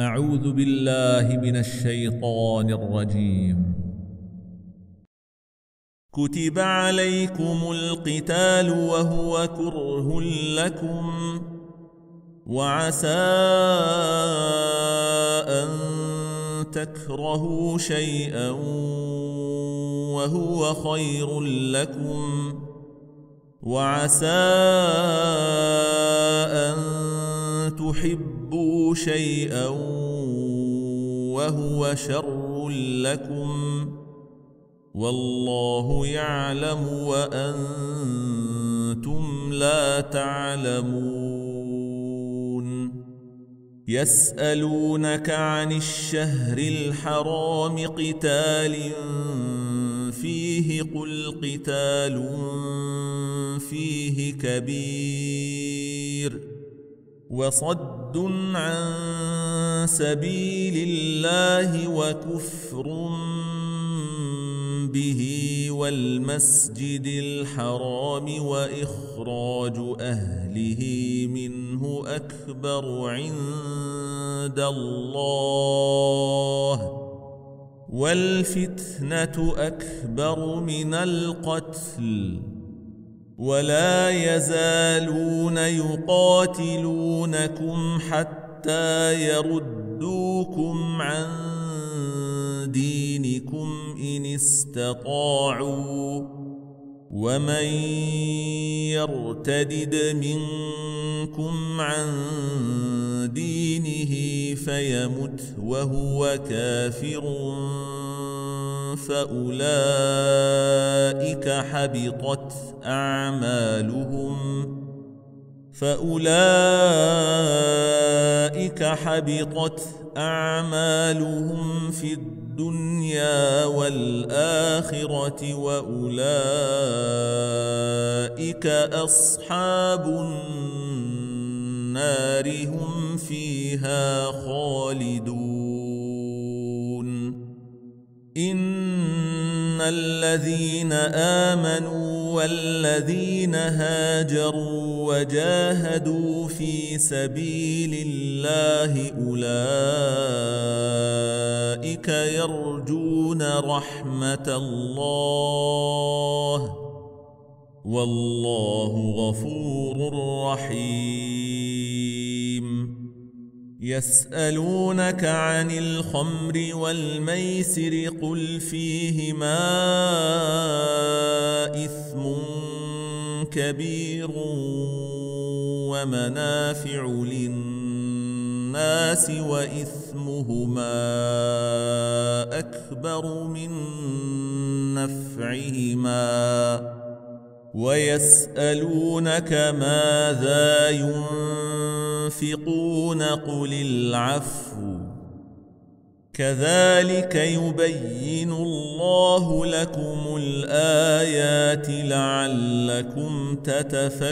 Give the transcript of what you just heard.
أعوذ بالله من الشيطان الرجيم. كتب عليكم القتال وهو كره لكم وعسى أن تكرهوا شيئا وهو خير لكم وعسى أن شيئا وهو شر لكم والله يعلم وأنتم لا تعلمون يسألونك عن الشهر الحرام قتال فيه قل قتال فيه كبير وصد عن سبيل الله وكفر به والمسجد الحرام وإخراج أهله منه أكبر عند الله والفتنة أكبر من القتل ولا يزالون يقاتلونكم حتى يردوكم عن دينكم إن استطاعوا. ومن يرتدد منكم عن دينه فيمت وهو كافر فأولئك حبطت أعمالهم فأولئك حبطت أعمالهم في الدنيا والآخرة وأولئك أصحاب النار هم فيها خالدون الذين آمنوا والذين هاجروا وجاهدوا في سبيل الله أولئك يرجون رحمة الله والله غفور رحيم. يسألونك عن الخمر والميسر قل فيهما إثم كبير ومنافع للناس وإثمهما أكبر من نفعهما ويسألونك ماذا ينفقون قل العفو. كذلك يبين الله لكم الآيات لعلكم تتفكرون.